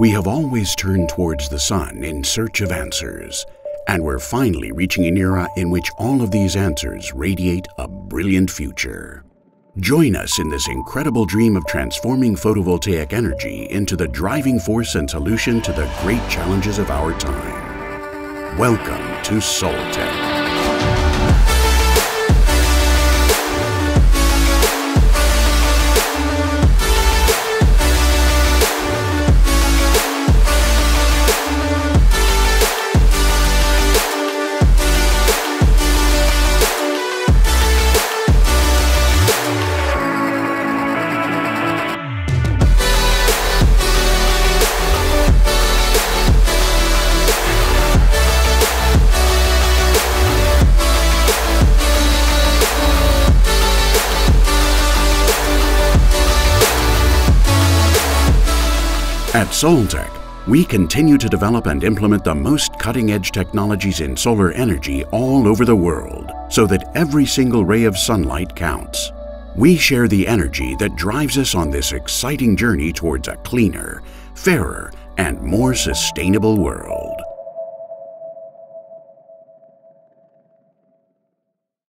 We have always turned towards the sun in search of answers, and we're finally reaching an era in which all of these answers radiate a brilliant future. Join us in this incredible dream of transforming photovoltaic energy into the driving force and solution to the great challenges of our time. Welcome to Soltec. At Soltec, we continue to develop and implement the most cutting-edge technologies in solar energy all over the world so that every single ray of sunlight counts. We share the energy that drives us on this exciting journey towards a cleaner, fairer, and more sustainable world.